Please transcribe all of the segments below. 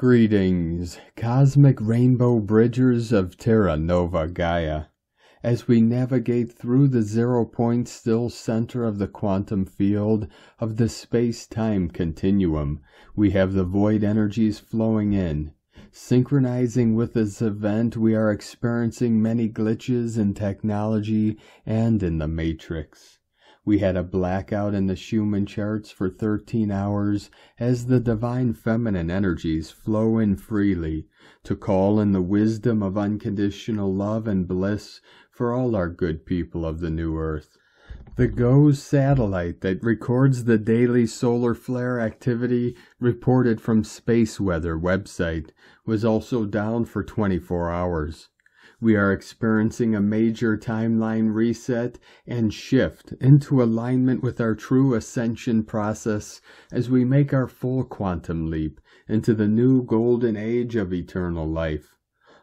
Greetings, cosmic rainbow bridgers of Terra Nova Gaia. As we navigate through the zero point still center of the quantum field of the space time continuum, we have the void energies flowing in. Synchronizing with this event, we are experiencing many glitches in technology and in the matrix. We had a blackout in the Schumann charts for 13 hours as the divine feminine energies flow in freely to call in the wisdom of unconditional love and bliss for all our good people of the new earth. The GOES satellite that records the daily solar flare activity reported from Space Weather website was also down for 24 hours. We are experiencing a major timeline reset and shift into alignment with our true ascension process as we make our full quantum leap into the new golden age of eternal life.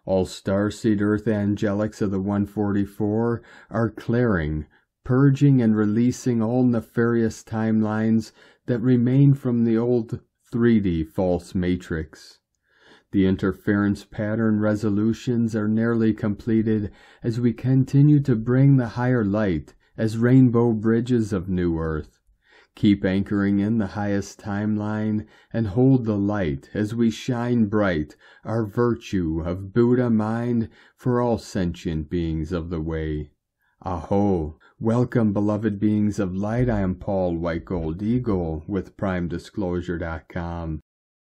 All starseed earth angelics of the 144 are clearing, purging, and releasing all nefarious timelines that remain from the old 3D false matrix. The interference pattern resolutions are nearly completed as we continue to bring the higher light as rainbow bridges of new earth. Keep anchoring in the highest timeline and hold the light as we shine bright our virtue of Buddha mind for all sentient beings of the way. Aho! Welcome, beloved beings of light. I am Paul White Gold Eagle with PrimeDisclosure.com.